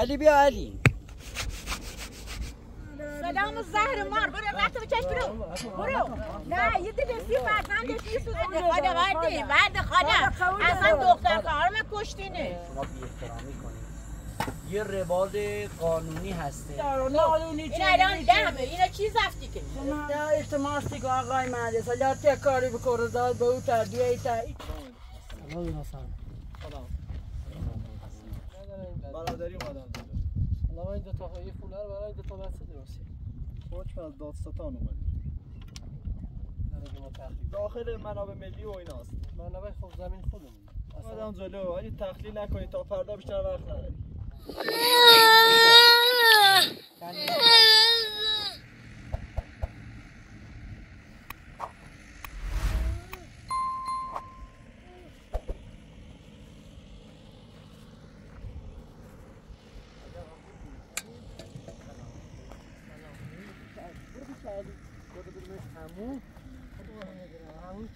علی بیا علی. سلام زهر مار برو رفت بچش برو برو. نه یه دیگه سی فرزندش میسوزه خدا وردی ورد خدا اصلا دختر خواهرم کشتینه. شما بی احترامی کنید. یه روال قانونی هسته. قانونی این الان دهمه اینا چی زفتی که؟ نه اجتماع که آقای مهندس. حالا چه کاری بکنه داد به او تردیه ایتا برادری اومدم حالا این دو تا یه خونه رو برای دو تا بسته درستی خوش از دادستان اومدیم داخل منابع ملی و ایناست. منابع خب زمین خودمون. آدم جلو. ولی تخلیل نکنید تا فردا بیشتر وقت نداریم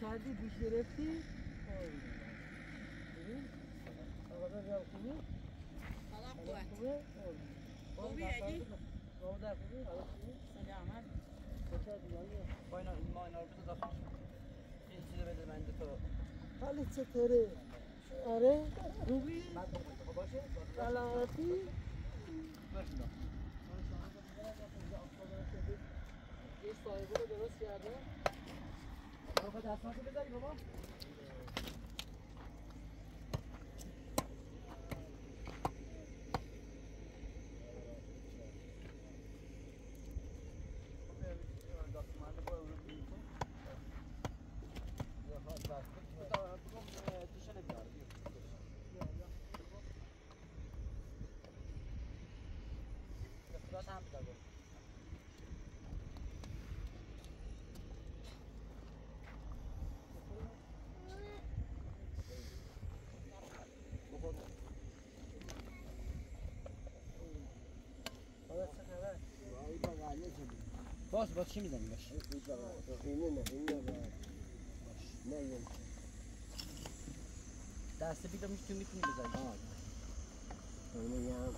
کردی بیش گرفتی آقا جان خوبی؟ خوبه؟ خوبی علی؟ خوبی؟ حالا خوبی؟ سلامت بچه دیگه با اینا ما اینا رو بذار داخل این چیزو بده من دو تا حالت چطوره؟ آره؟ خوبی؟ سلامتی؟ این صاحبه رو درست کرده؟ بابا دستماتو بذاری بابا حالت چه خبر؟ باز باز چی می‌زنی باش اینه نه اینه نه نه دسته بیدا می‌تونی می‌تونی بزنی. اینه هم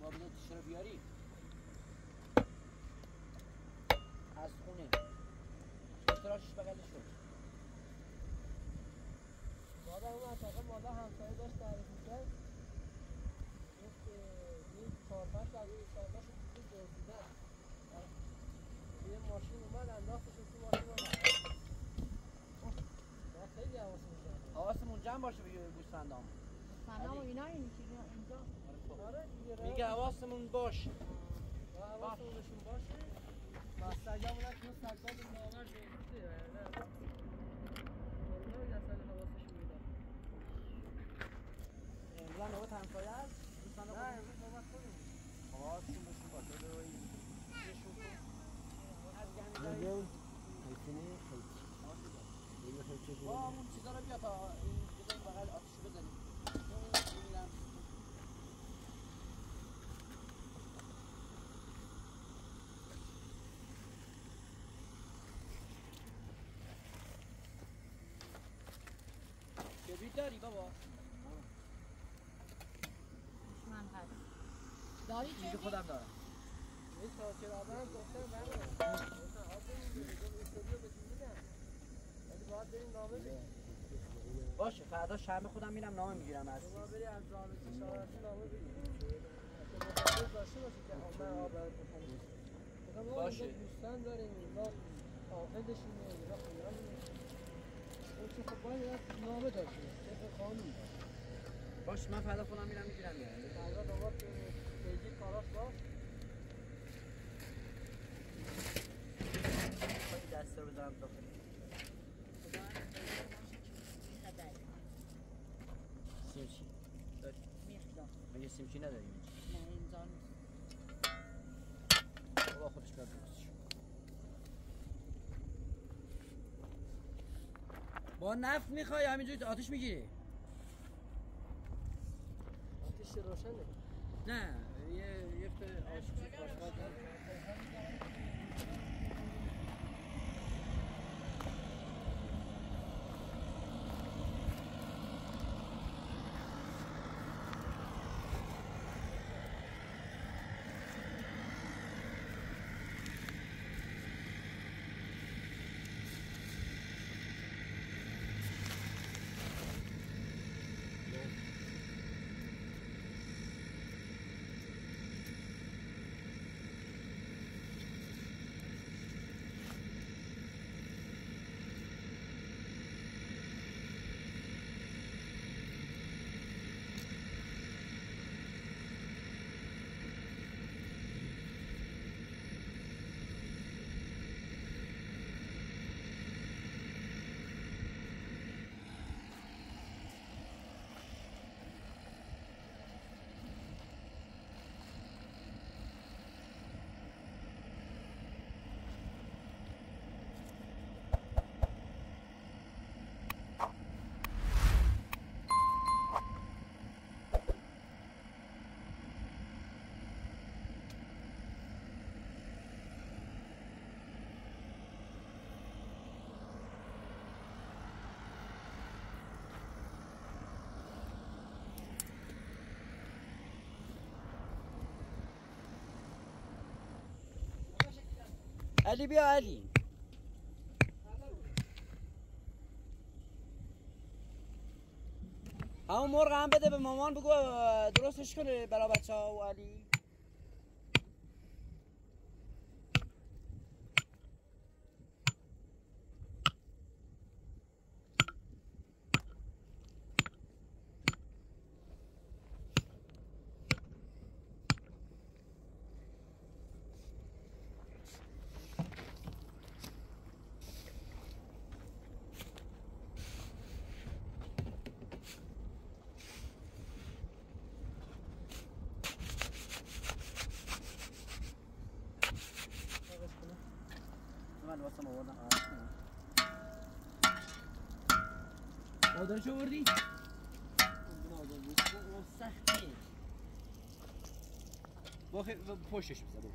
ما بذار تیشه رو بیاری از خونه. تراشش بغلش شد مادر اون اتاقه مادر همسایه داشت تعریف می‌کرد. گفت این چهار پنج این سالها شد دیگه دزدیدن یه ماشین اومد انداختش تو ماشین رو ما خیلی حواسمون جمع. حواسمون جمع باشه به گوسفندام سلام و اینا این چیزا اینجا. آره. میگه حواسمون باشه. راه حواسمونشون باشه. سگامون هم چون سگامون نامرد نیسته نمی‌دونم اصلا حواسشون میدن امروز نوبت همسایه است گوسفندا نه خودمون امروز نوبت خودمون حواسشون بهشون باشه بده و این بهشون کن. از گندم میگم با همون چیزا رو بیا تا این جلوی بغل آتیشو بزنیم این میرم. کبریت داری بابا. من هست. داری اینجا چه؟ خودم دارم. این تاکر آدم گفتم گفتم آب بریم دیگه گفت استودیو بهتون میدم ولی باید بریم نامه باشه فردا شرم خودم میرم نامه می‌گیرم از شما بری از رابطه نامه داشته باشی که من آب ما باشه. دوستان داریم. اون که خب باید نامه داشته قانون باشه من فردا خودم میرم می‌گیرم میارم فردا بابا پیگیر کاراش باش خواهی دسته رو بذارم داخل سیمچی داری سیمچی نداریم نه اینجا نیست بابا خودش با نفت می‌خوای همینجوری آتش می‌گیری آتیش روشنه نه یه یه آتش علی بیا علی. همون مرغ هم بده به مامان بگو درستش کنه برا بچه ها و علی. من واسه آوردم آدرشو بردی؟ سخته با خی... با پشتش بزن برو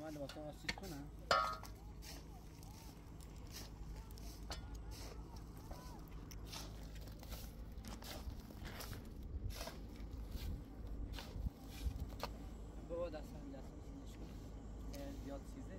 من واسه آسیز کنم بابا دست هم دست بسیدش کن زیاد چیزه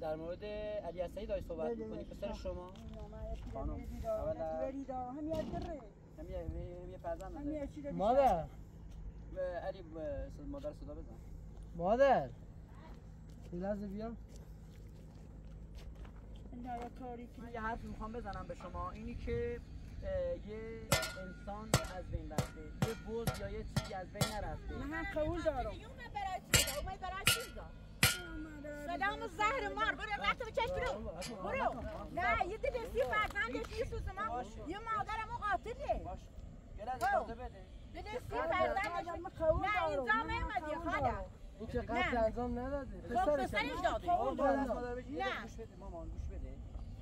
در مورد علی اسدی داری صحبت می‌کنی؟ پسر شما؟ خانم. اولا همین یه فرزند مادر. و علی مادر صدا بزن. مادر. یه لحظه بیا. من یه حرف می‌خوام بزنم به شما. اینی که یه انسان از بین رفته. یه بوز یا یه چیزی از بین نرفته. من هم قبول دارم. سلام زهر مار برو رفت به چشم برو. برو نه یه دیگه سی فرزندش میسوزه ما. یه مادرم قاتله. باش. یه لحظه اجازه بده. دیگه سی فرزندش نه اینجا نمیدی خاله این که نه. قتل انجام نداده پسرش داده. نه.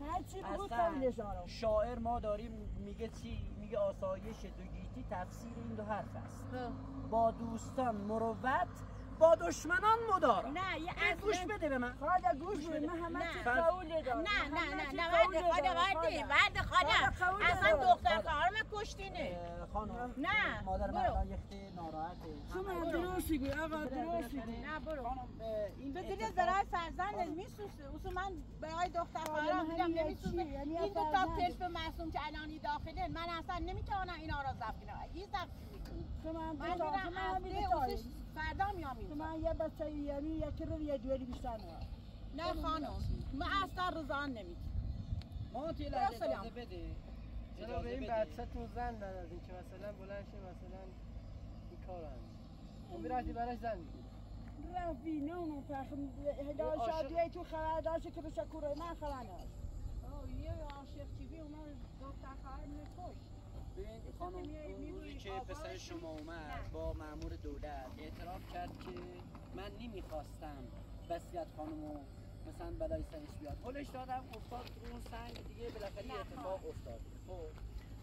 اصلا شاعر ما داریم میگه چی؟ میگه آسایش دو گیتی تفسیر این دو حرف است. با دوستان مروت با دشمنان مدار. نه یه از گوش بده به من. خاله گوش بده. من همه چی قبول دارم. نه نه نه نه ورد خاله ورد ورد خاله اصلا دختر خواهرم کشتینه. خانم. نه. مادر من یخته ناراحته. تو من گوی آقا گوی نه برو. خانم این تو دلت برای فرزند میسوسه اصلا من برای دختر خواهرم میگم نمیسوسه یعنی این دو تا طفل معصوم که الانی داخله من اصلا نمی‌تونم اینا را ضبط کنم. می‌کنی تو من من دو تا میرم دو تا فردا میام تو اینجا. من یه بچه یعنی یکی رو یه جوری بیشتر نه نه خانم من اصلا رضان نمیدم ما برو لحظه. اجازه بده. به این. بچه تو زن نداد این که مثلا بلند شه مثلا این کار انجام اون می‌رفتی براش زن می‌گیری. رفتی نه اونو پخم هدای شادیه تو خبر داشت که بشه کوره من خبر نداشت. یه عاشق چیزی اومد دختر خواهرم کشت ببین خانم اون روزی که پسر شما اومد با مامور دولت اعتراف کرد که من نمی‌خواستم وصیت خانمو مثلا بلای سرش بیاد. پلش دادم افتاد رو اون سنگ دیگه بالاخره اتفاق افتاد. خب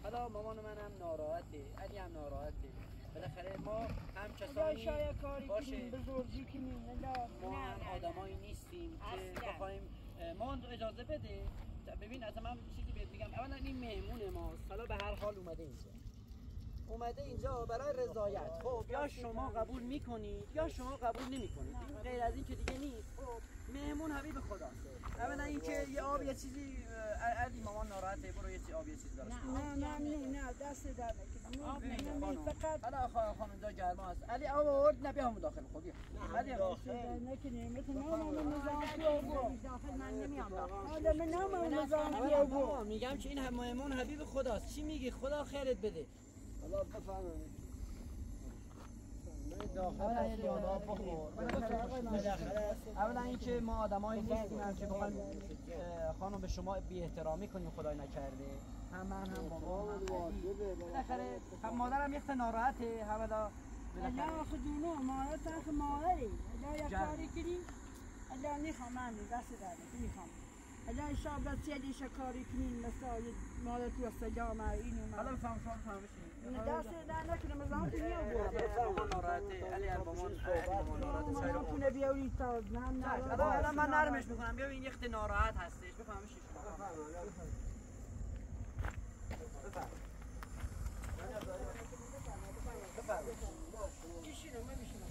حالا مامان منم ناراحته علی هم ناراحته. بالاخره ما هم کسانی باشه. ما هم آدمایی نیستیم که. بخوایم ما اجازه بده. ببین از من چیزی بهت میگم. اولا این مهمون ماست. حالا به هر حال اومده اینجا. اومده اینجا برای رضایت. خب یا شما قبول می‌کنید یا شما قبول نمی‌کنید این غیر از این که دیگه نیست. خب مهمون حبیب خداست. اولا اینکه یه آب یه چیزی علی مامان ناراحته برو یه چی آب یه چیزی براش نه نه نه نه دست در آب نکنیم نمی‌خوام. نه فقط حالا خانم خانم اینجا گرما هست علی آب آورد نه بیا همون داخل خب بیا علی دست در نکنیم مثل نه من نظام پیو داخل من نمیام داخل من نه من آره میگم که این هم مهمون حبیب خداست چی میگی خدا خیرت بده حالا بفهمم من داخل اولا یه هستی، لیوان حالا آب بخور بخور. بالاخره اولا اینکه ما آدمایی نیستیم هم که بخوایم خانم به شما بی احترامی کنیم خدای نکرده هم من هم بابا هم. بالاخره هم مادرم یخت ناراحته هم دا الا خدونو مالا تاخ الا يا جرب. كاري كري الا نيخا ماني دست ذلك نيخا الا ان شاء الله سيدي شكاري كنين مساجد مالت والسجامة إني حالا ما بفهم شما بفهم بشین دست مزام دنيا مامان ناراحته علی هم مامان علی مامان ناراحته سایرا ما كنا بيوري تاز نعم الان من نرمش این یخت ناراحت هستش بفهم بشین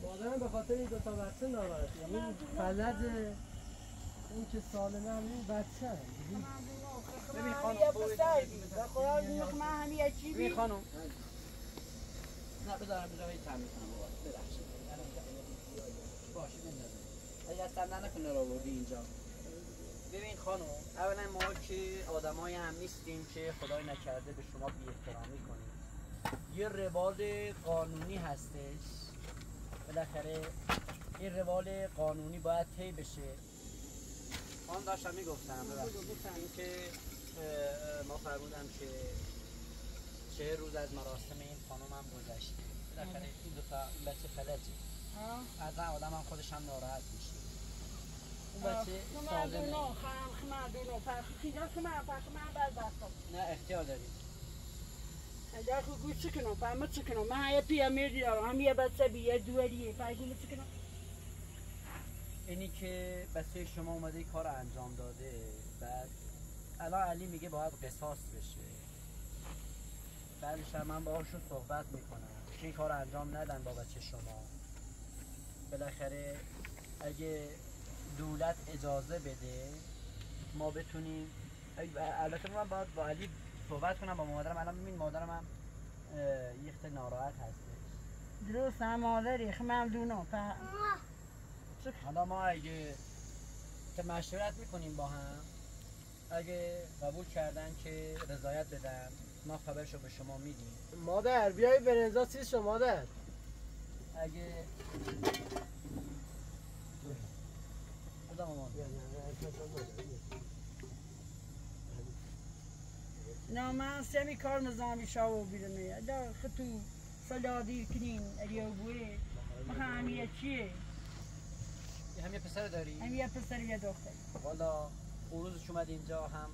مادرم به خاطر این دو تا بچه ناراحته این فلج اون که سالمه هم این بچه هم. ببین خانم ببین خانم نه بذارم بذارم این تمیز کنم بابا. ببخشید. باشه بندازم. از تن نکنه رو آوردی اینجا. ببین خانم اولا ما که آدمایی هم نیستیم که خدای نکرده به شما بی احترامی کنیم. یه روال قانونی هستش. بالاخره این روال قانونی باید طی بشه. آن داشتم می‌گفتم ببخشید. اه، ما فرمودم که چه روز از مراسم این خانم هم گذشته؟ بالاخره این دو تا بچه فلجه. از آدم هم خودش هم ناراحت میشه. اون بچه خما سالمه. نه اختیار داریم. اجا خو گوش کنم فهم چکنم. ما یه پیا میری هم یه بچه بی یه دوریه فایگو چکنم اینی که بچه شما اومده کار انجام داده. بعد الان علی میگه باید قصاص بشه. بعدش هم من باهاشون صحبت می‌کنم. که این کار انجام ندن با بچه شما. بالاخره اگه دولت اجازه بده ما بتونیم البته من باید با علی صحبت کنم با مادرم. الان ببین مادرم هم یخت ناراحت هستش. درست هم مادری دونو فهم حالا ما اگه که مشورت می‌کنیم با هم اگه قبول کردن که رضایت بدن. ما خبرشو به شما میدیم. مادر بیای برنزا چیز شو مادر. اگه بودم مامان نه من سمی کار نظامی شاو بیرونه دا خطو سلادی کنین اریو بوی مخام یه چیه؟ یه هم یه پسر داری؟ هم یه پسر یه دختر. والا اون روزش اومد اینجا هم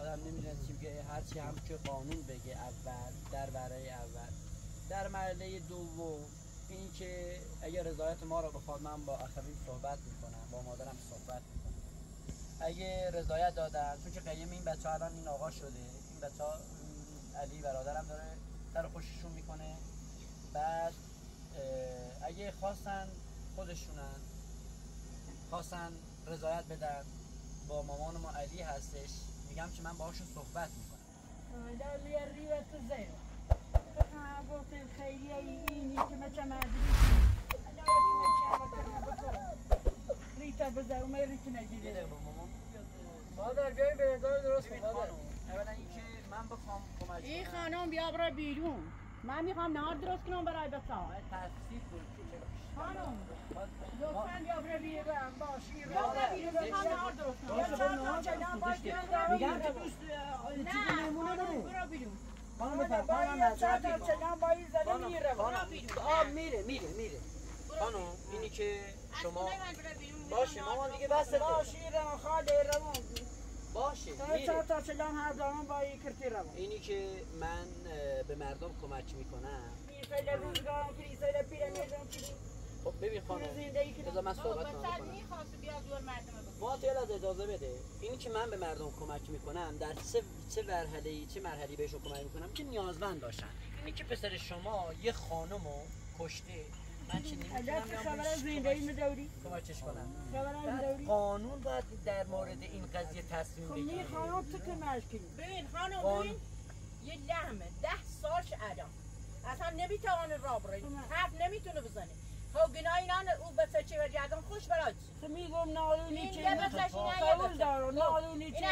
آدم نمی‌دونه چی بگه هرچی هم که قانون بگه اول در برای اول. در مرحله دوم این که اگه رضایت ما رو بخواد من با اخویم صحبت می‌کنم با مادرم صحبت می‌کنم. اگه رضایت دادن چون که قیم این بچه الان این آقا شده این بچه علی برادرم داره در خوششون می‌کنه. بعد اگه خواستن خودشونن خواستن رضایت بدن با مامان ما علی هستش. میگم که من باهاشون صحبت می‌کنم. لي الريوة الزين قلت الخيرية يجيني كما تمادري لا ریتا جیده دقیقه با مامان. مادر بیاین به اداره درست کن مادر خانم. اولا اینکه من بخوام کمک این کنم. خانم بیا برو بیرون. من می‌خوام نهار درست کنم برای بچه که چرا. خانم باید- لطفا بیا برو بیرون باش بیا برو بیرون می‌خوام نهار درست کنم یا چهار تا باش بیرون میگم که دوست نه خانم برو بیرون خانم بفرمایید یا می‌خوام. چنان با این خانم میره خانم آه میره میره میره خانم اینی که شما باشه مامان دیگه بسته باش این روان خاله روان باشه میره تا چنان هر زمان با این کرتی روان اینی که من به مردم کمک می‌کنم کلیسای روزگارم کلیسای پیرمیدون کلی خب ببین خانم. کنم بذار من صحبت کنم. ما از اجازه بده. اینی که من به مردم کمک می‌کنم در چه چه مرحله چه مرحله بهشون کمک می‌کنم؟ که نیازمند باشن. اینی که پسر شما یه خانمو کشته من چه عجب نمی‌تونم کمکش کنم؟ خبر از بعد مدوری قانون باید در مورد این قضیه تصمیم خب بگیره. خانم تو که مشکلی؟ ببین خانم ببین یه لحمه ده سالش الان اصلا نمی‌تونه را بره حرف نمی‌تونه بزنه خب گناه اینا او بچه چه برگردم خوش برای چی؟ تو میگم نالونی این چه بچهش اینه یه دارم. نالونی چه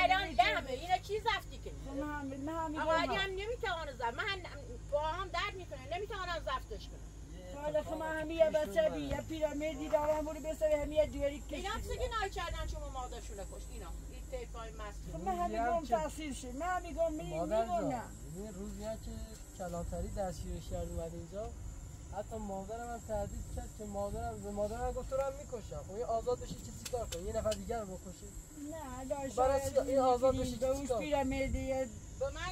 اینا چی زفتی کنی من هم من آقا علی هم زفت. من با هم درد می‌کنه. نمی‌تونم زفتش کنم حالا که من هم یه بچه بی یه پیرامیدی دارم برو بسر هم یه دیوری اینا کشید چه گناهی کردن شما مادرشونه کش اینا. خب من هم میگم تحصیل شد. من میگم نه. روزی که کلانتری دستگیرش کرد اومد اینجا. حتی مادرم هم تهدید کرد که مادرم به مادرم گفت تو رو هم می‌کشم. خب این آزاد بشه چه چیکار کنه؟ یه نفر دیگر رو بکشه؟ نه داشت برای چی؟ این آزاد بشه به اون چیکار؟ پیرامیدی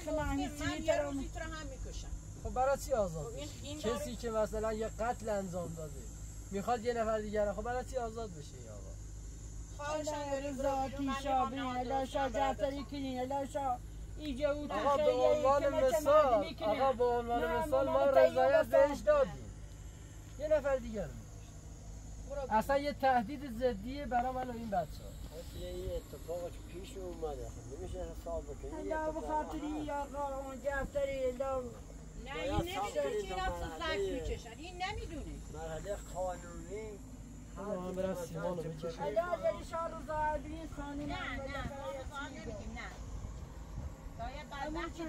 به من هیچی من یه میتونم- روزی تو رو هم می‌کشم. خب برای چی آزاد خب کسی که مثلا یه قتل انجام داده می‌خواد یه نفر دیگر رو- خب برای چی آزاد بشه این آقا؟ خواهشم الا داری رضا برو بیرون، من جعفری کنین الا شا ایجا او تو آقا به عنوان مثال. آقا به عنوان مثال ما رضایت. بهش دادیم. یه نفر دیگر رو. اصلا یه تهدید ضدیه برای من و این بچه یه اتفاق پیش اومده. خب نمیشه حساب بکنی. اتفاق بخاطری. یا قارون جعفری الا نه این نمی‌دونه که اینا تو زنگ می‌کشن. این نمی‌دونه مرحله قانونی. من برم سیمان رو بکشم الا یلی شا روزا عدرین خانم نه نه ما به نه. باید بعد چه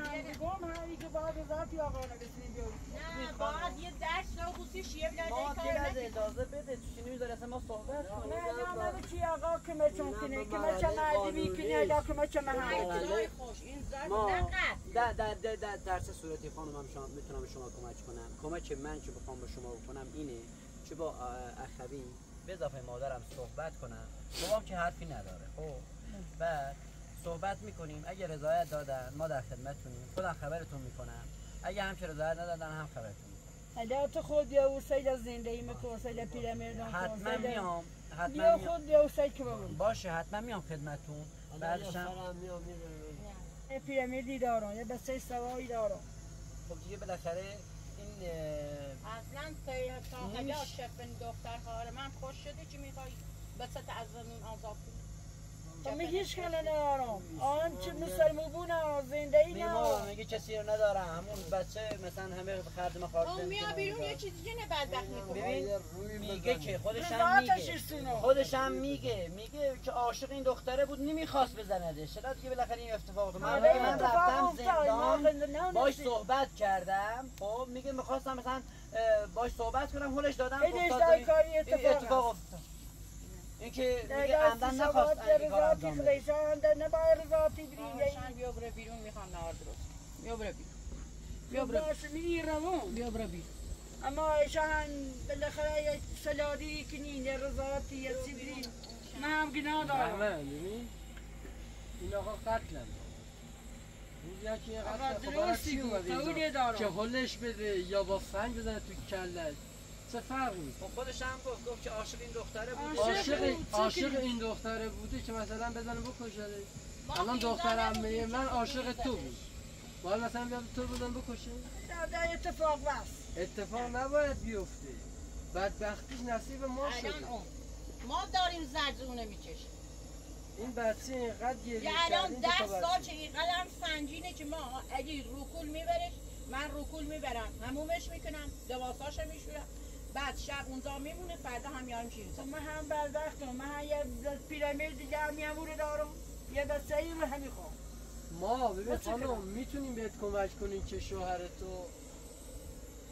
که باید آقا نبسنی بیاری نه باید یه درس رو بوسیش یه بلاد ما. اجازه بده چی نمی‌ذاری؟ اصلا ما صحبت کنیم. نه نه نه چی آقا که ما چون کنه که ما چه مردمی کنه الا که ما چه خدای خوش. این زن نه در در در در در چه صورتی خانم هم شما می‌تونم به شما کمک کنم. کمک من که بخوام به شما بکنم اینه که با اخوی به اضافه مادرم صحبت کنم. بابام که حرفی نداره خب؟ بعد صحبت می‌کنیم. اگه رضایت دادن ما در خدمتتونیم خودم خبرتون می‌کنم. اگه هم که رضایت ندادن هم خبرتون می‌کنم. الا تو خود یا او سیل زندگی میکن سیل پیرمیدان کن حتما میام. حتما یا میام خود یا او که بگم باشه حتما میام خدمتتون بعدش هم پیرامیدی دارم یه بسته سوایی دارم. خب دیگه بالاخره این اصلا تا نمیشه. شفن دختر خواهر من خوش شده چی می‌خوای؟ بسط از زمین آزاد کنی تو میگیش کنه ندارم. آن چه مسلمون زندگی میگه نه. میگه کسی رو ندارم. همون بچه مثلا همه خرج ما خارج اون میاد بیرون یه چیزی دیگه نه بدبخت می‌کنه. میگه که خودش هم میگه. خودش هم میگه. میگه. که عاشق این دختره بود نمی‌خواست بزندش چرا دیگه بالاخره این اتفاق افتاد؟ من آره، میگه من اتفاق رفتم زندان باش. صحبت کردم. خب میگه می‌خواستم مثلا باش صحبت کنم هولش دادم این اتفاق اتفاق هست. افتاد این که میگه اگر عمدن سی نخواست بیا برو بیرون می‌خوام نهار درست بیا برو بیرون. بیا برو باش می روان. بیا برو بیرون. اما ایشان بالاخره یک سلادی کنین یه رضایتی یه من هم گناه دارم ببین این آقا قتلم روزی که یه آقا قتل خب برای درستی چی اومده؟ دارم. که هلش بده یا با سنگ بزنه تو کلش؟ چه فرق بود. خب خودش هم گفت گفت که عاشق این دختره بود. عاشق عاشق این دختره بوده که مثلا بزنه بکشه. الان دخترم میگه من عاشق تو بود. باید مثلا بیاد تو بودن بکشه؟ در اتفاق بس. اتفاق نباید بیفته. بدبختیش نصیب ما شده. الان ما داریم زرزونه می‌کشیم. این بچه اینقدر گریه یه الان کردیم ده سال بچه- چه اینقدر سنجینه که ما اگه روکول میبرش من روکول می‌برم. همومش می‌کنم لباساشو میشورم. بعد شب اونجا میمونه فردا هم یارم شیرزا من هم بدبختم من هم یه پیرامید دیگه هم یه موره دارم. یه بچه ای رو همی خوام ما ببین خانم کنم؟ می‌تونیم بهت کمک کنیم که شوهر تو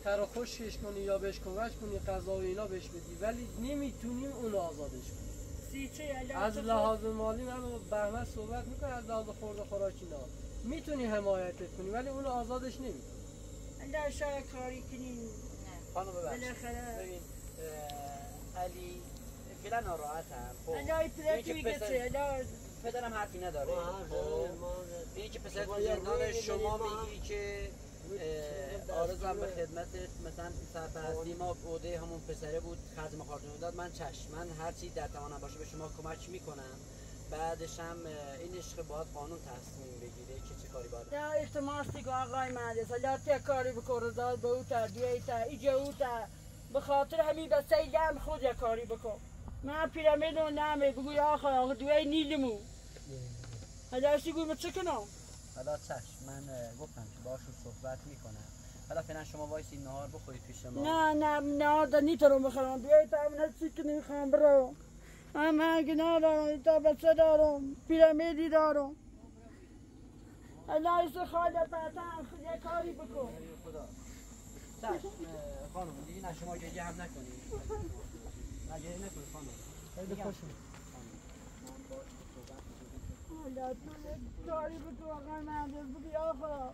تر و خشکش کنی یا بهش کمک کنی غذا و اینا بهش بدی. ولی نمی‌تونیم اون آزادش کنیم. چه از لحاظ مالی من با بهمت صحبت می‌کنه از لحاظ خورده خوراک اینا. می‌تونی حمایتت کنی ولی اون آزادش نمی‌تونی در شاید کاری کنیم خانم بالاخره ببین علی فعلا ناراحتم. خب الهی پدر که میگه؟ پدرم حرفی نداره. خب ما- اینی که پسر شما تو شما میگی که اه، آرزوام به خدمتت مثلا سرپرستی ما عده همون پسره بود خدم خاطر داد من چشم من هر چی در توانم باشه به شما کمک می‌کنم. بعدش هم این عشق باید قانون تصمیم بگیره که چه کاری باید. در احتماستی که آقای مهندس. حالا ته کاری بکن رضا به او تا دوی تا ایجا او تا. به خاطر همین به سیدم خود یک کاری بکن. من پیرامید رو نمه بگوی آخه آخه دوی نیلمو. حالا اشتی گوی؟ چه کنم؟ حالا چشم من گفتم که باشون صحبت می‌کنم. حالا فعلا شما وایسی نهار بخورید پیش ما. نه نه نه دا نیت رو بخرم دوی تا من چی که نمی‌خوام برو. من من گناه دارم تا بچه دارم پیرامیدی دارم ایسا خاله پتن خود یک کاری بکن خانم دیگه نه شما گریه هم نکنید نه گریه نکنید خانم خیلی خوشم یک کاری بکن آقای مهندس بگی آقا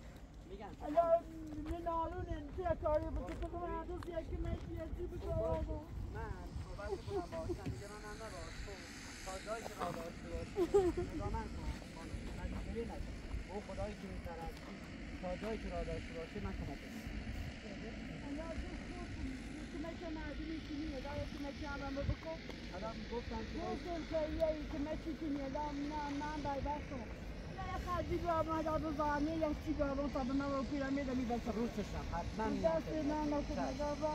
من نالونه یک کاری بکن تو مهندس یکی میشی یکی بکن آقا من صحبت با او که این طرف تا جایی که راه داشته باشی من کمک کنم نه یک آمد آب زانه یک به آمد تا من رو پیرامید می بسم روزشم حتما دست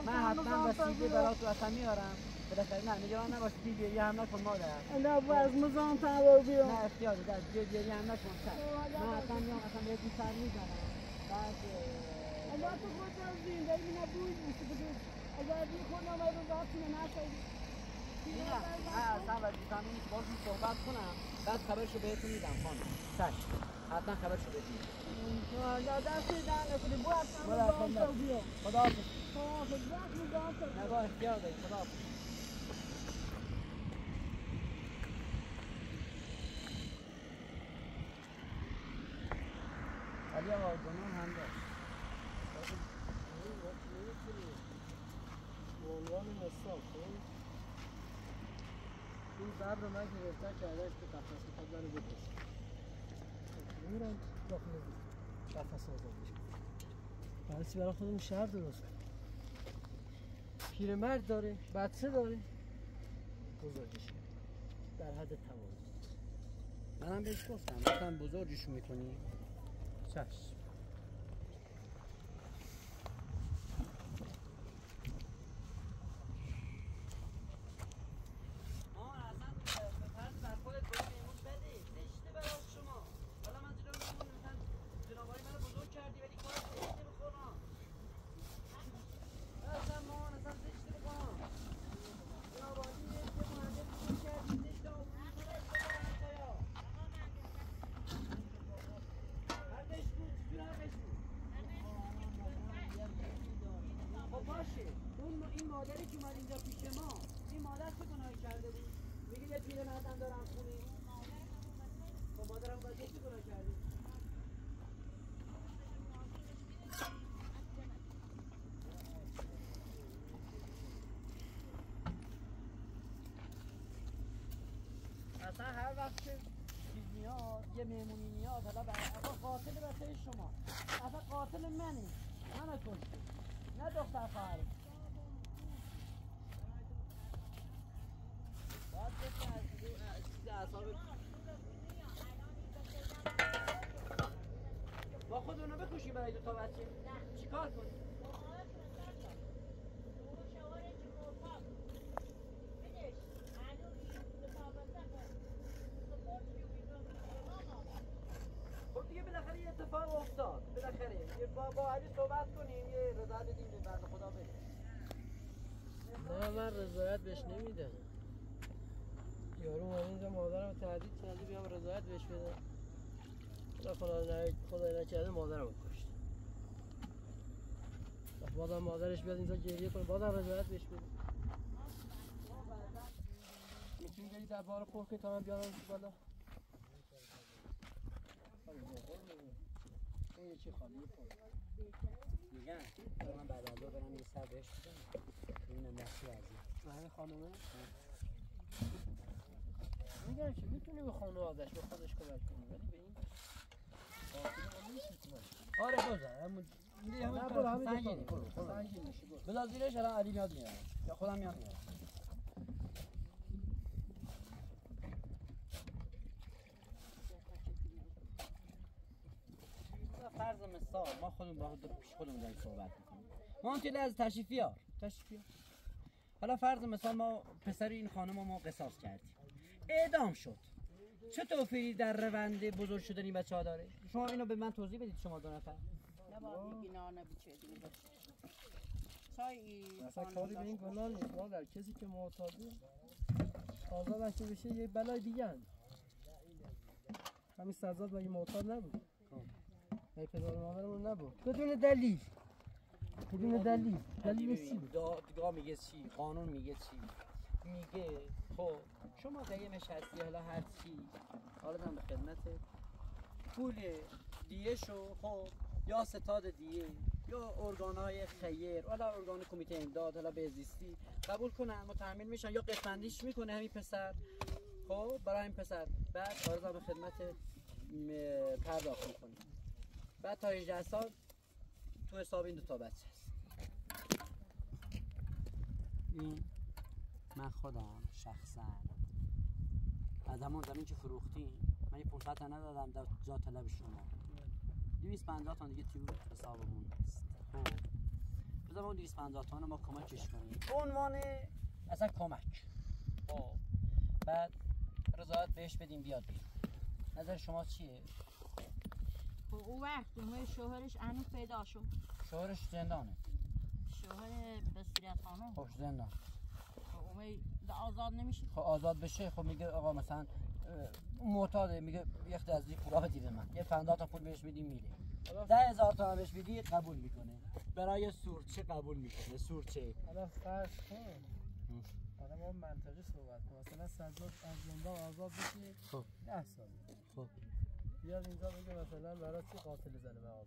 من حتما وسیله برات اصلا میارم بالاخره نه نگران نباش بی گریه هم نکن مادر حالا باز مزان تا رو بیام نه اختیار ده بی گریه هم نکن چشم. من حتما میام اصلا بهتون سر می‌زنم بعد حالا تو خود از میشه بگو اگر بی خودم رو ذاتی نکنی میگم من باشون صحبت کنم. بعد خبرشو بهتون میدم. خانم چشم. حتما خبرشو بهتون میدم. حالا دست در نکنی بو اصلا بیام خدا حافظ. خب نگاه اختیار داری. خدا حافظ. ولی آقا گناه هم داشت. عنوان مثال رو من گرفتن کردنش تو قفص می‌خواد منو بکشه میرم. داخل قفص آزادش کنم برای خودمون شهر درست کنیم پیرمرد داره بچه داره. بزرگش. در حد توان منم بهش گفتم گفتم بزرگشو می‌کنی؟ چشم مامان اصلا به فرض بر خودت باید امروز بده زشته برای شما حالا من جلو میگم مثلا جنابالی منو بزرگ کردی ولی کار زشته بکنم اصلا مامان اصلا زشته بکنم جنابالی یه یه مهندس بزرگ کردی زشته آمونی کنه زشته برای حقش بود چجور حقش بود خب باشه اون این مادری که اومد اینجا پیش ما این مادر چه گناهی کرده بود پیرمردم دارم خونه. خب مادرم باید چه گناه کرده اصلا هر وقت که چیز میاد یه مهمونی میاد حالا بر- آقا قاتل بچه شما. اصلا قاتل منه. منو کشته نه دختر خواهرم باید اعصاب با خودونو بکشیم برای دو تا بچه. چیکار کنیم خب دیگه بالاخره یه اتفاق افتاد. بالاخره یه با با علی صحبت کنیم یه رضا بدیم به خدا بریم نه من رضایت بهش نمیدم. یارو اومد اینجا مادرم تهدید کرده بیام رضایت بهش بدم. خدا خدا خدا نکرده مادرم کشت. وقت بازم مادرش بیاد اینجا گریه کنه بازم رضایت بهش بده می‌تونی بری در بار پر کنی تا من بیارم بالا. این چی خالی پر میگن من بعد از برم یه سر بهش بدم. ببینم دستی از همین خانومه؟ میگم که می‌تونی به خانوادش به خودش کمک کنی ولی به این. آره بازم همون دیگه همون همین سنگینی برو سنگین میشی برو. بذار زیرش الان علی میاد میاد. یا خودم میاد میاد. فرض مثال ما خودمون با پیش خودمون داریم صحبت می‌کنیم. ما اون توی از تشریفی ها. تشریفی ها. حالا فرض مثال ما پسر این خانم ما قصاص کردیم. اعدام شد. چه توفیری در روند بزرگ شدن این بچه ها داره شما اینو به من توضیح بدید شما دو نفر. اصلا کاری به این گناه نیست ما در کسی که معتاده آزاد که بشه یه بلای دیگه هم همین سزاد مگه معتاد نبود؟ مگه پدر مادرمون نبود؟ بدون دلیل. بدون دلیل. دلیل چی دادگاه میگه چی قانون میگه چی. میگه خب شما قیم هستی حالا هر چی. حالا به خدمت پول دیه شو. خب یا ستاد دیه یا ارگانهای خیر. حالا ارگان کمیته امداد حالا بهزیستی. قبول کنن متحمل میشن یا قسمندیش می‌کنه همین پسر. خب برای این پسر. بعد حالا به خدمت پرداخت می‌کنه بعد تا 18 سال تو حساب این دو تا بچه هست. من خودم شخصا. از همون زمین که فروختیم من یه 500 تا ندادم در جا طلب شما. 250 تا دیگه تو حسابمون هست خب بذار اون 250 تا ما کمکش کنیم. به عنوان اصلا کمک. خب. بعد رضایت بهش بدیم بیاد بیرون. نظر شما چیه؟ خب اون وقت اون شوهرش هنوز پیدا شد. شوهرش زندانه. شوهر بصیرت خانم. خب زندان. آزاد نمیشه خب آزاد بشه خب میگه آقا مثلا معتاده میگه خد از این پولا بدی به من. یه پنجاه تا پول بهش میدی میره ده هزار تا بهش بدی قبول می‌کنه. برای سورچه قبول می‌کنه سورچه. حالا فرض کن. حالا ما منطقی صحبت کن. مثلا سزاد از زندان آزاد بشه خب. ده سال. خب. بیاد اینجا بگه مثلا برای چی قاتل به آقا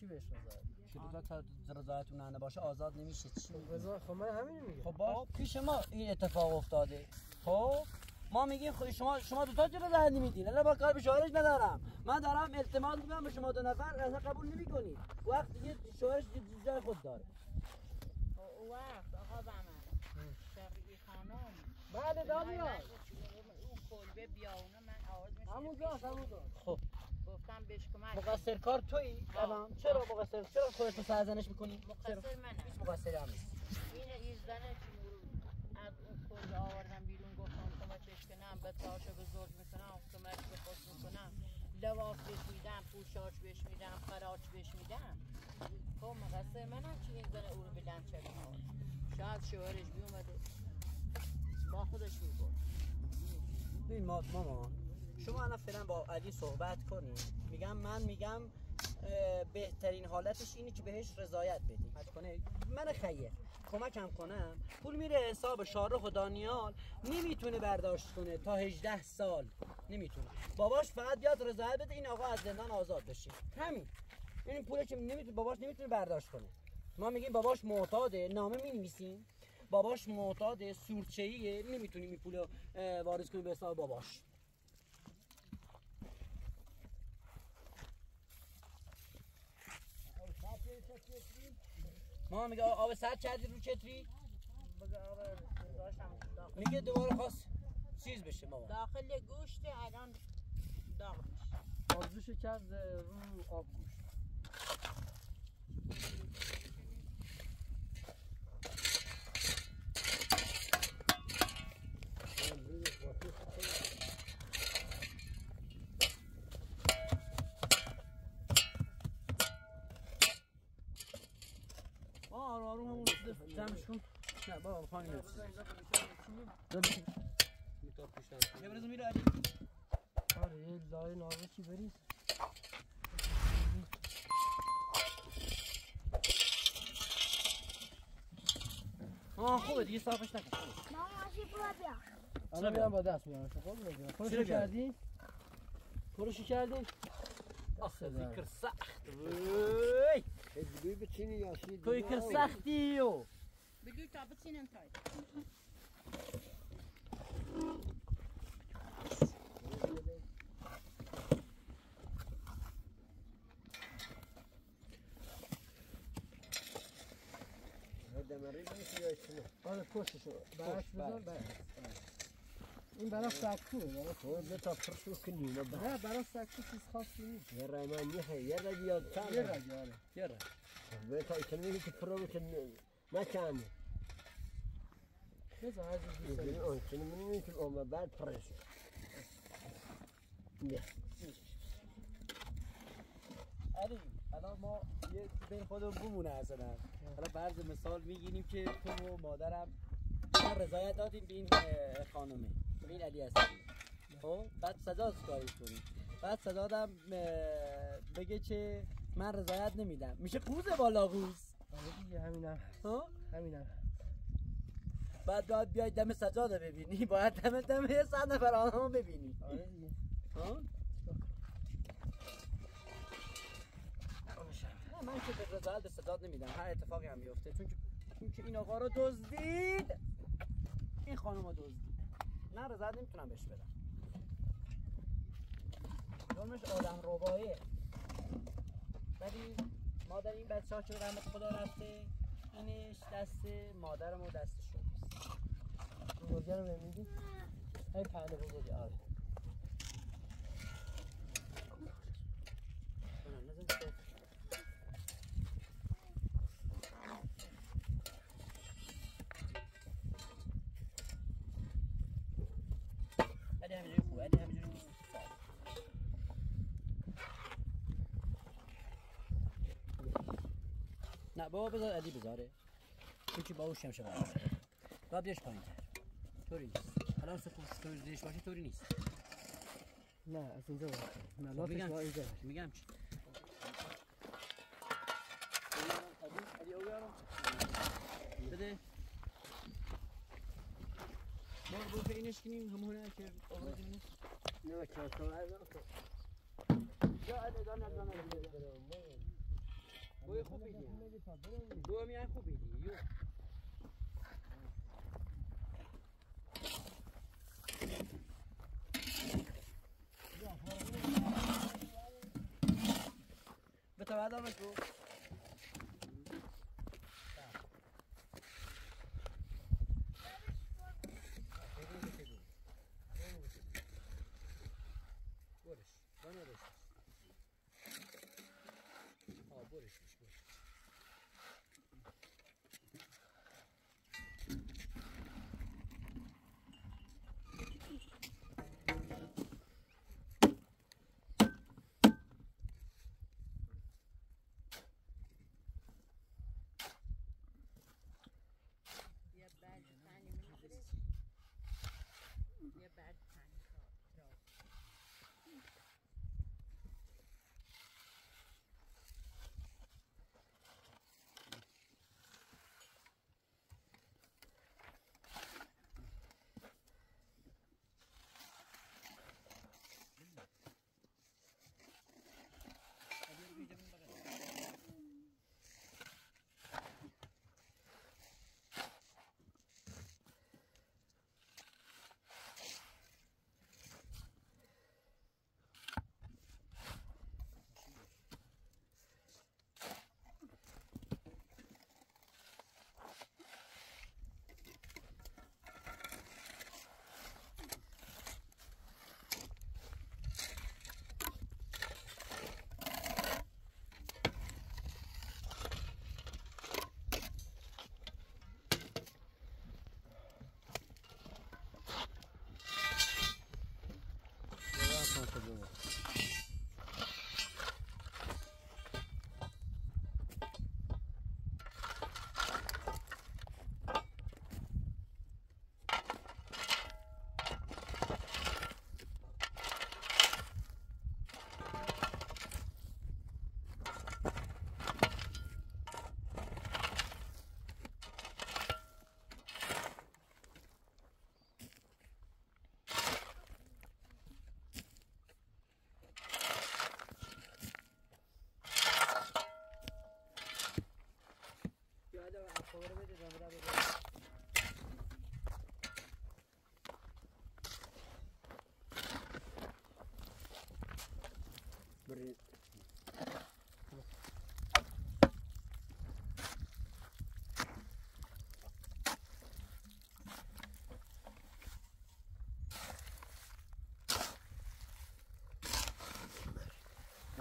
چی بهش رضایت چه روزا تا رضایتون نه باشه آزاد نمیشه. چی رضا خب من همین میگم. خب باش پیش ما این اتفاق افتاده. خب؟ ما میگیم خب شما شما دو تا چرا راه نمیدین. الا با کار به شوهرش ندارم. من دارم التماس می‌کنم به شما دو نفر اصلا قبول نمی‌کنید. وقت دیگه شوهرش جای خود داره. خب اون وقت آقا بمن شفیعی خانم. بله دانیال اون کلبه بیاونه من آواز میشه همونجا همونجا خب. گفتم بهش کمک مقصر کار تویی؟ الان چرا مقصر؟ چرا خودت سرزنش می‌کنی؟ مقصر منم مقصر هم نیست. این ایزدنه که از اون کلبه آوردم بیرون گفتم کمکش کنم به تاشو بزرگ می‌کنم کمک به خود می‌کنم. لباس بهش میدم پوشاش بهش میدم خراج بهش میدم. خب مقصر منم که این زن او رو به لنچه شاید شوهرش بیومده. با خودش می‌برد. ببین ما مامان شما الان فعلا با علی صحبت کنیم میگم من میگم بهترین حالتش اینه که بهش رضایت بدیم حد کنه؟ من خیر کمکم کنم. پول میره حساب شارخ و دانیال. نمی‌تونه برداشت کنه تا 18 سال. نمی‌تونه. باباش فقط بیاد رضایت بده این آقا از زندان آزاد بشه. همین. این پوله که نمی‌تونه باباش نمی‌تونه برداشت کنه. ما میگیم باباش معتاده نامه می‌نویسیم. باباش معتاده سورچه‌ایه. نمی‌تونیم این پول واریز کنیم به حساب باباش. ما میگه آب سرد کردی رو چتری؟ بگه داشتم میگه دوباره خواست چیز بشه ما داخل گوشت الان داغ میشه. آبزوش کرد رو آب گوشت آه آروم آروم همون جمعش کن نه با خانی نفس یه برزو میره علی آره لای نازکی بریز آه خوبه دیگه صافش نکن الان میرم با دست میارم خب پروشو بیارم؟ کردی پروشو کردی آخه فکر سخت وای بگوی بچینی یاسی توی که سختی و بگوی تا بچینن پشتشو برعکس بذار برعکس این برای برای خود به تا پرسو کنی نه با نه برای سکو چیز خاصی نیست یه رایمانی هی یه رای بیاد یه تر رگی آره یه را به تا ایتنمی که پرو بکن نکنی بذار هر اینجوری داری. اون چنین منی که اومد بعد پرسو نه علی الان ما یه بین خودمون بمونه اصلا حالا فرض مثال می‌گیریم که تو و مادرم ما رضایت دادیم به این اه، خانومه به این علی هستی خب بعد سزا کارش کنیم. بعد سزا دادم بگه که من رضایت نمیدم. میشه قوزه بالا قوز؟ آره همینم. ها همینم. بعد باید بیای دم سجاده ببینی. باید دم دم یه صد نفر آنها ببینی. آره دیگه؟ نه من که به رضایت به صداد نمیدم. هر اتفاقی هم بیفته چون که چون که این آقا رو دزدید. این خانم رو دزدید نه رضایت نمی‌تونم بهش بدم. جرمش آدم روبایه ولی مادر این بچه ها که رحمت خدا رفته اینش دست مادرم و دست شماست. بزرگه رو بمیدی همین پهنه بزرگه آره نه، نزن که- علی همینجوری خوبه علی همینجوری صاف. نه بابا بذار علی بذاره چون که باهوش هم شده باید بیاش پایین تر طوری نیست الان سه خوب طوری دیش باشه طوری نیست نه از اینجا باید نه خب میگم با اینجا چی میگم چی علی او بیارم بده ما رو به اینش کنیم همونه که نه چه تو علی دانه دانه بوی خوب بیدی بوی میان خوب بیدی یو. به تو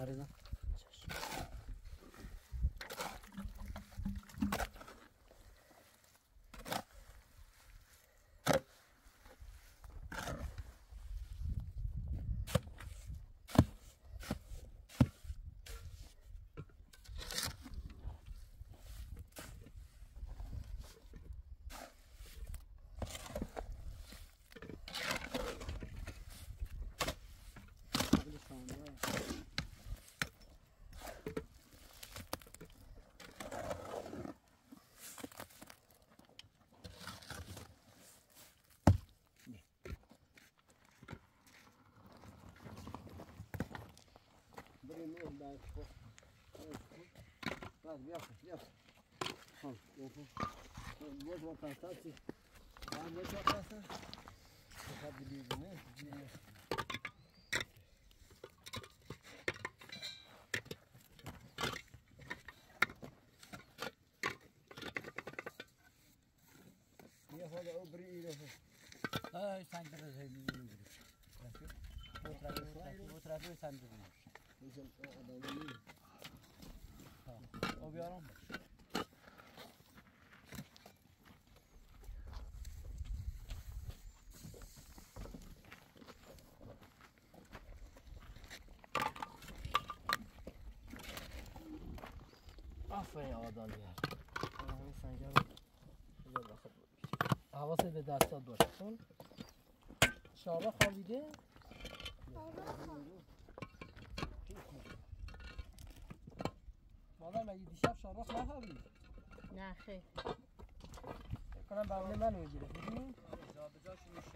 آره имеем дальше. Так, вверх, вверх. Нет вакансации. А нет вакансации. Пока берегены, берегены. Я ходил обрили. Ay, sandırır. Bu tarafı, bu tarafı sandırmış. O adamın iyi. O بیارم آفرین سنگر رو بذار داخل بکش. حواست به دستات باشه چون شارا مادر مگه دیشب شارخ نخوابید نه خیر. کنم بوله منو بگیره ببین جا به جاش میشه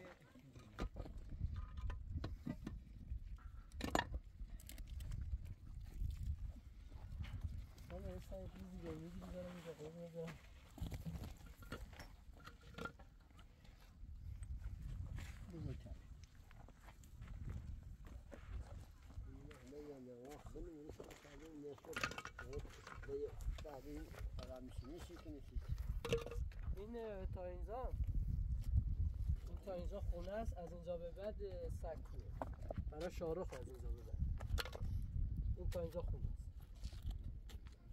من یه چیزی دیگه اینجا بزرگتر Megan de böyle tabii aramışsın. Nişi ki nişi. این تا اینجا این تا اینجا خونه است از اینجا به بعد سکوه. برای شارخ از اینجا به بعد. این تا اینجا خونه است.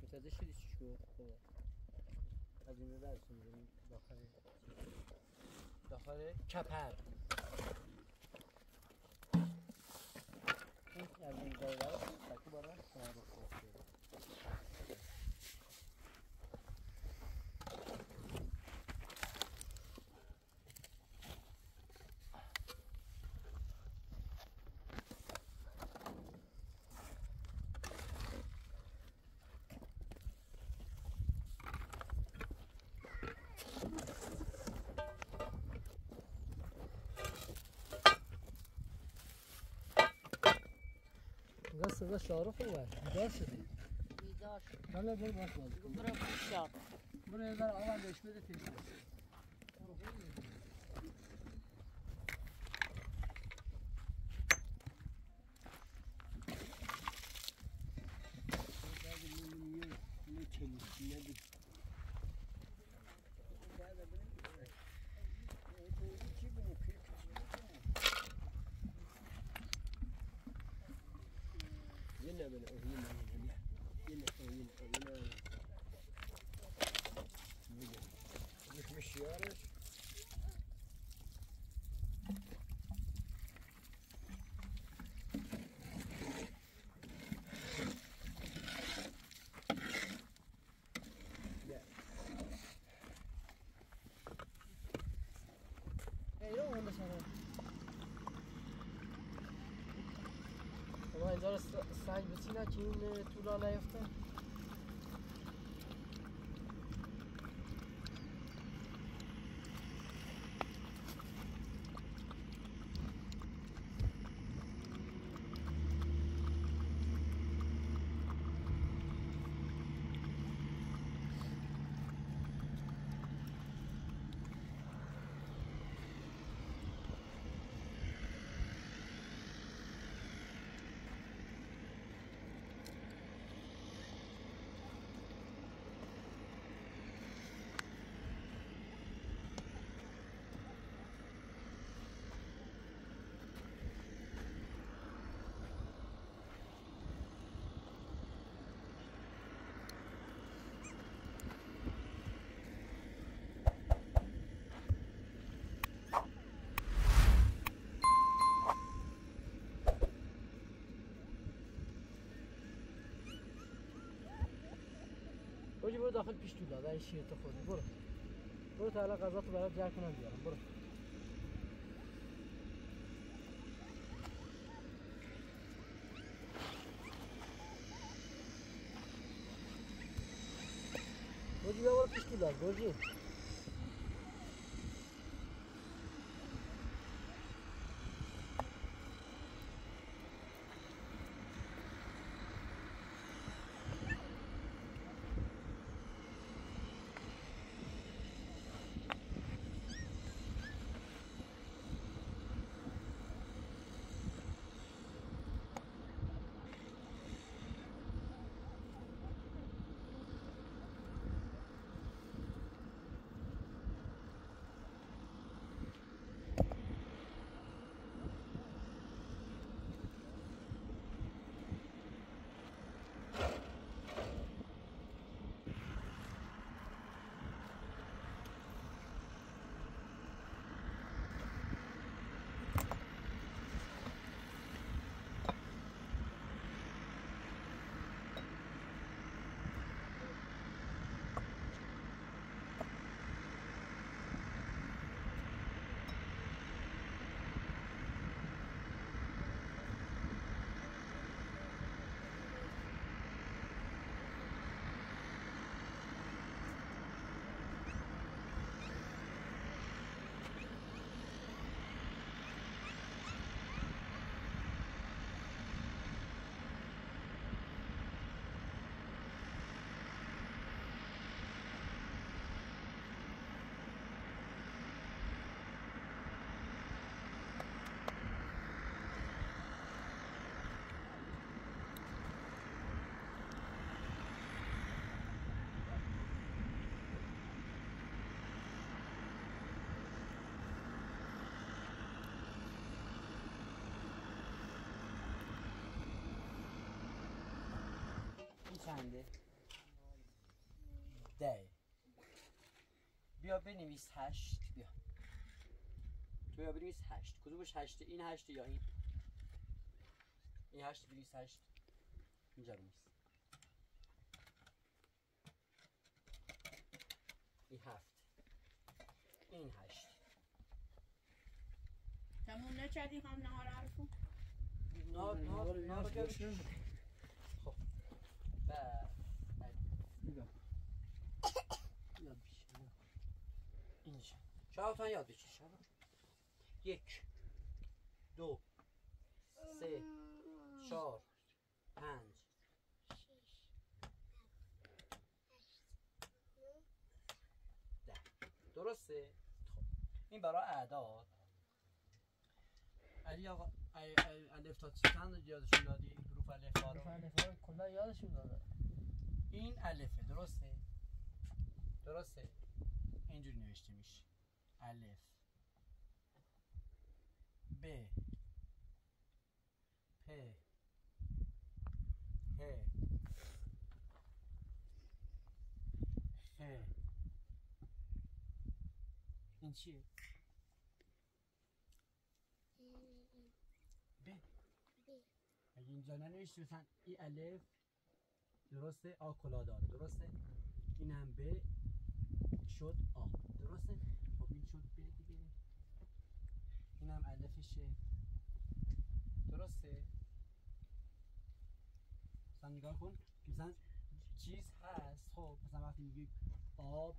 متوجه شدی چی شد؟ خب. از این به بعد می‌ریم داخل داخل کپر. این از این جای برای سکو برای شما اینجا صدا شارخ اومد بیدار شدی بیدار شد حالا برو باش بازی برو پیشا برو یه ذره بهش بده شما اینجا رو سنگ بسینه که این طولا نیفته. برو داخل پیش تولا ده شیر تو خودی برو. برو تا الان غذا تو برات جمع کنم بیارم. برو. گرجی بیا برو پیش تولا گرجی چنده؟ ده. بیا بنویس هشت. بیا. تو بیا بنویس هشت. کدومش هشته؟ این هشته یا این؟ این هشت بنویس هشت. اینجا بنویس. این هفت. این هشت. تموم نکردی هم نهار عرفو نه نه نه خب بعد اینجا چهارتان یاد بچی شبا یک دو سه چهار پنج. ده. درسته؟ خب. این برای اعداد. علی آقا الف تا چند یادشون دادی؟ حروف الف ها رو کلا یادشون داده. این الفه. درسته؟ درسته. اینجوری نوشته میشه. الف. ب. پ. ه. خ. این چیه؟ ب. اگه اینجا ننوشتی مثلا این الف درسته آ کلا داره درسته؟ اینم ب. شد آ. درسته؟ شد. ب دیگه. اینم الفشه. درسته؟ مثلا نگاه کن. مثلا چیز هست. خب مثلا وقتی میگی آب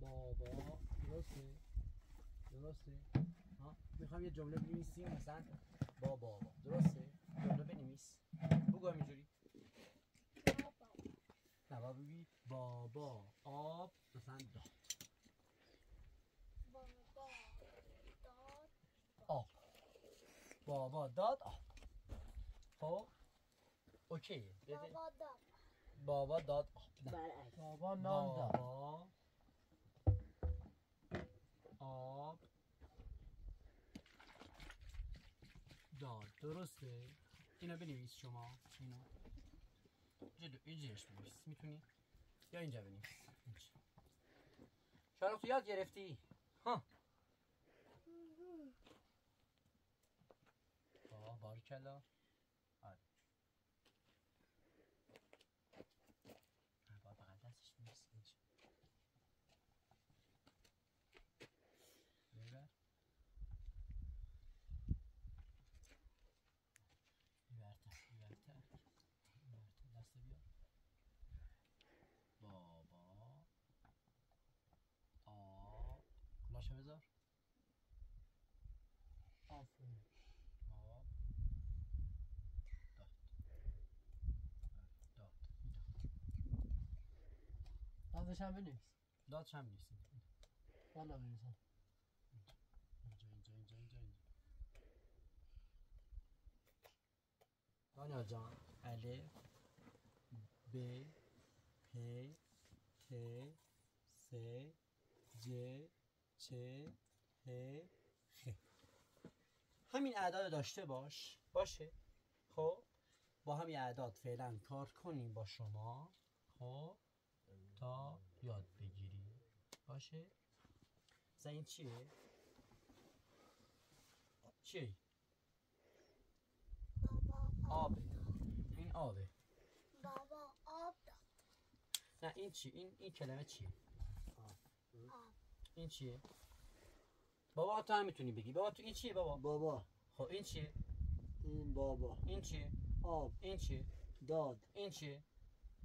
بابا درسته؟ درسته. ها می‌خوام یه جمله بنویسیم. مثلا با بابا درسته؟ جمله بنویس. بگو همینجوری. نه با بگی بابا. آب مثلا آب بابا داد. آب خب. اوکی. بابا داد. آب نه. برعکس. بابا نان داد. بابا آب. داد. درسته. اینو بنویس شما. اینو. اینجا اینجاش بنویس. می‌تونی؟ یا اینجا بنویس. شارخ تو یاد گرفتی. ها آه بارکلا آره آه، با بغل دادش هم بنویس. دادش هم نیست والا بنویسم. اینجا اینجا اینجا اینجا اینجا. دانیال جان. الف ب پ ت س ج چ ه خ. همین اعداد داشته باش. باشه. خب؟ با همین اعداد فعلا کار کنیم با شما. خب؟ تا یاد بگیری. باشه؟ مثلا این چیه؟ چیه آبه. این آبه. بابا آب داد. نه این چی؟ این این کلمه چیه این چیه؟ بابا تو هم می‌تونی بگی. بابا تو این چیه بابا؟ بابا. خب این چیه؟ این بابا. این چیه؟ آب. این چیه؟ داد. این چیه؟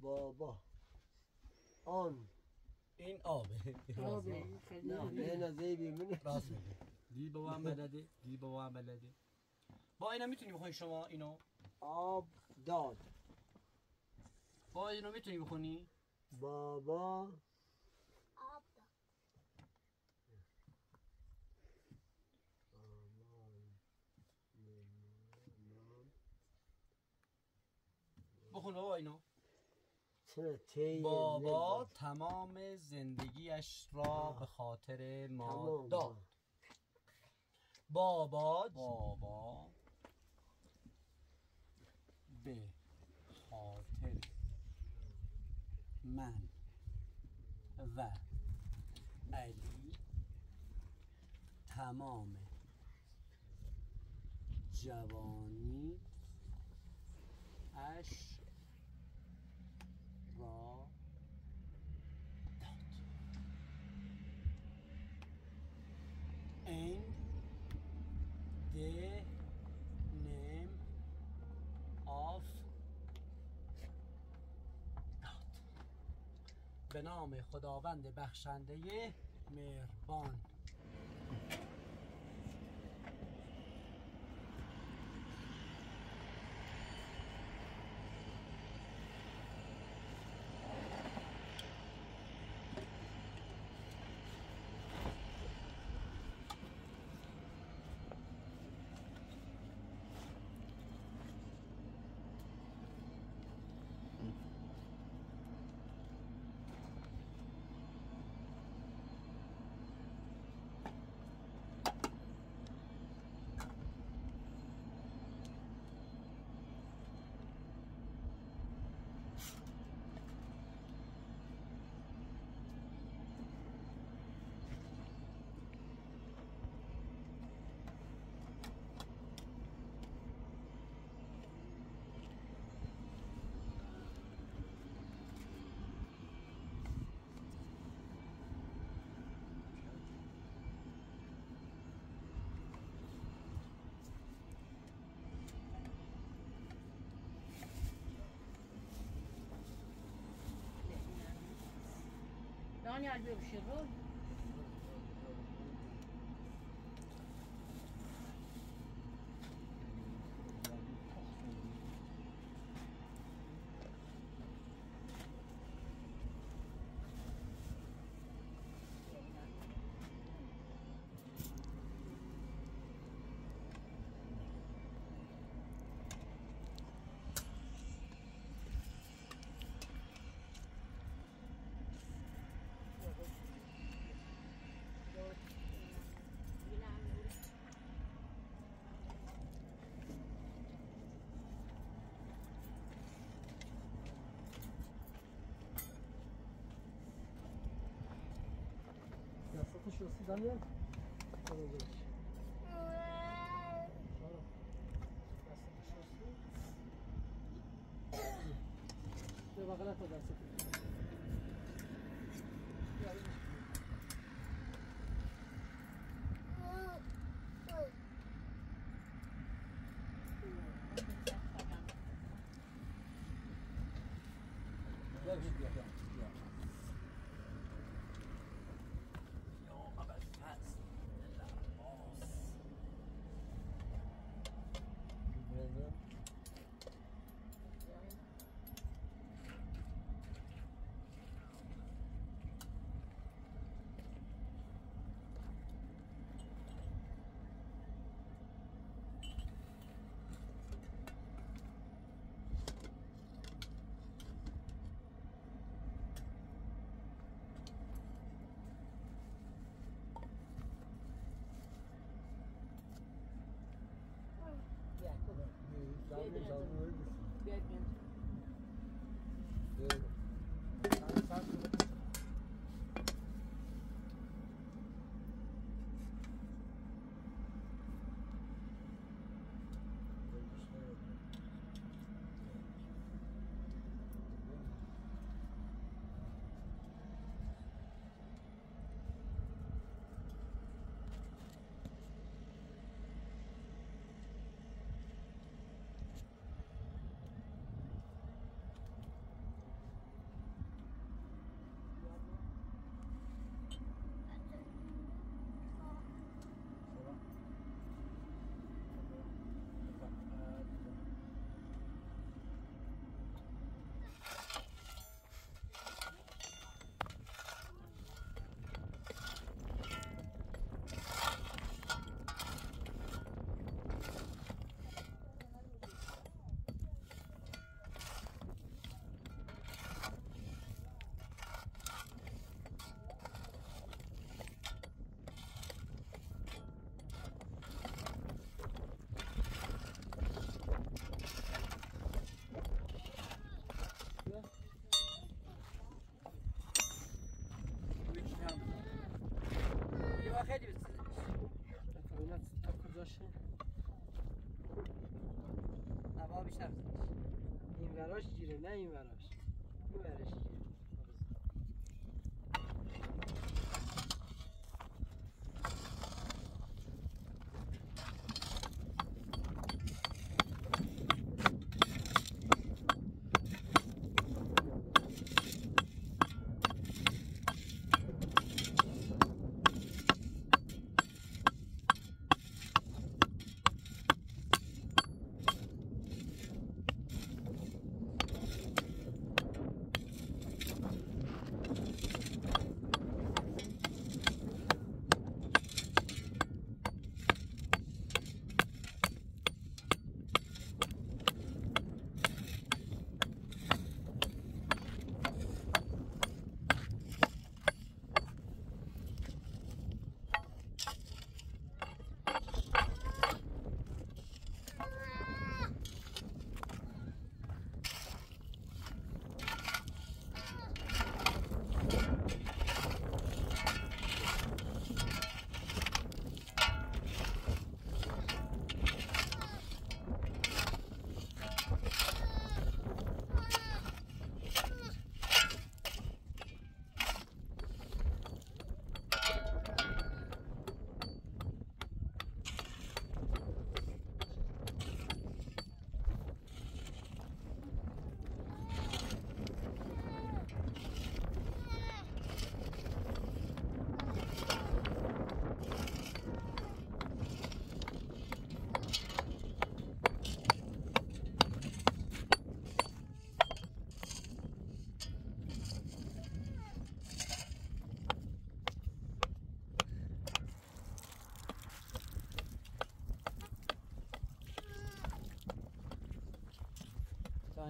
بابا. آن. این آبه. خیلی نه نه نه زیبی منه راست. میگی دی بابا هم بلده دی بابا هم بلده با اینا می‌تونی بخونی شما اینو؟ آب داد. با اینو می‌تونی بخونی؟ بابا. آب داد. بخون بابا اینو. بابا تمام زندگیش را به خاطر ما داد. بابا بابا. به خاطر من و علی تمام جوانی اش را به نام خداوند بخشنده مهربان. دانیال Schüsse, Daniel? Also durch. זה בגלל תודה סופית. Yeah, yeah, yeah. با دستت خیلی تا کجاشه؟ هوا بیشتر این وراش گیره نه این وراش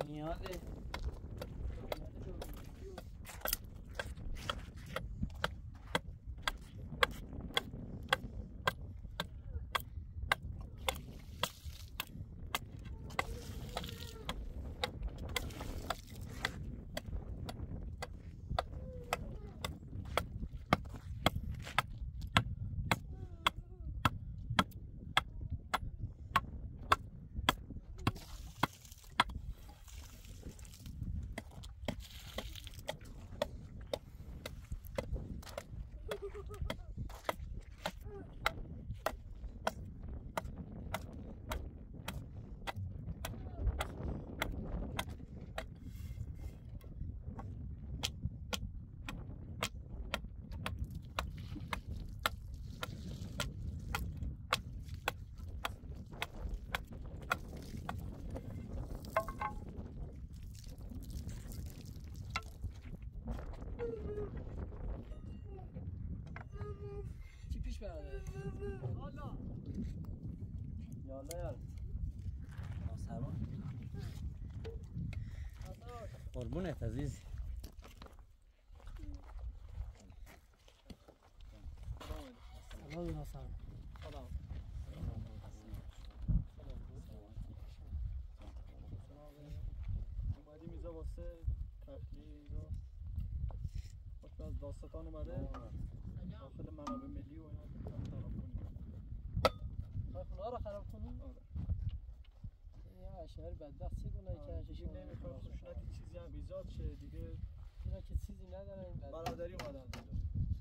نیازه چی کرده حالا یالا یار آسران سلام سلام خدا سلام شهر بدبخت چی کنه که چیزی نمی‌خواد خشونتی چیزی هم ایجاد شه دیگه اینا که چیزی ندارن این بدبخت برادری اومدن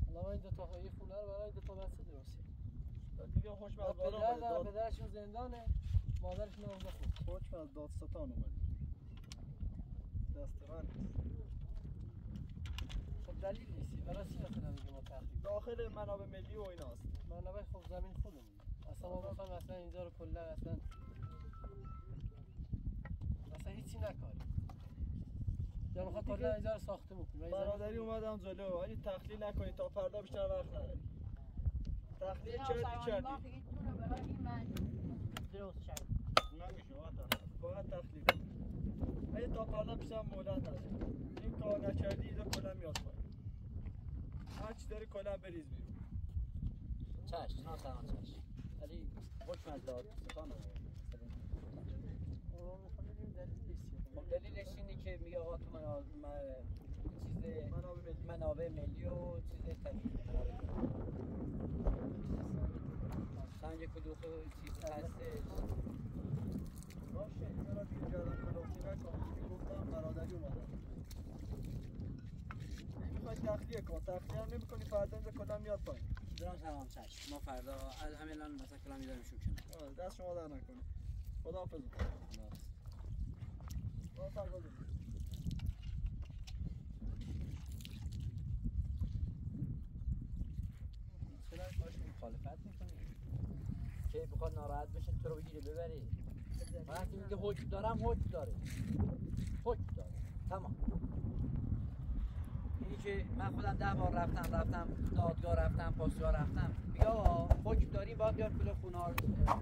حالا این دو تا این خونه رو برای دو تا بچه درستی دیگه خوش و بالا داد پدرشون زندانه مادرشون هم اونجا خود خوش از دادستان اومده دست من خب دلیل نیستی برای چی مثلا میگه ما تخریب داخل منابع ملی و ایناست. منابع خب زمین خودمون اصلا ما بخوایم اصلا اینجا رو کلا اصلا اصلا هیچی نکاریم یا می‌خواد کلا اینجا رو ساخته بکنیم. برادری اومدم جلو. ولی تخلیل نکنید. تا فردا بیشتر وقت نداری تخلیل کردی کردی نمیشه باید تخلیل اگه تا فردا بیشتر مهلت هست این کار نکردی اینجا کلا میاد پایین. هر چی داری کلا بریز بیرون. چشم نه سلام چشم. ولی حکم از آورد. خب دلیلش اینه که میگه آقا تو منا... م- چیز منابع ملی و چیز طبیعی. سنگ کلوخ و چیز هستش. باشه اینجا را دیگه جادم کلوفتی نکن؟ گفتم برادری اومدم نمی‌خوای تخلیه کن. تخلیه هم نمی کنی فردا اینجا کلا میاد پایین. درام سلام چشم. ما فردا از همین الان مثلا کلا میذاریمشون کنار. آه، دست شما در نکنه. خدا حافظ چرا باش مخالفت می‌کنی که بخواد ناراحت بشه تو رو بگیره ببری وقتی میگه حکم دارم حکم داره حکم داره تمام. اینی که من خودم ده بار رفتم رفتم دادگاه رفتم پاسگاه رفتم. میگه آقا حکم داریم باید بیاد پلو خونه ها رو، اه،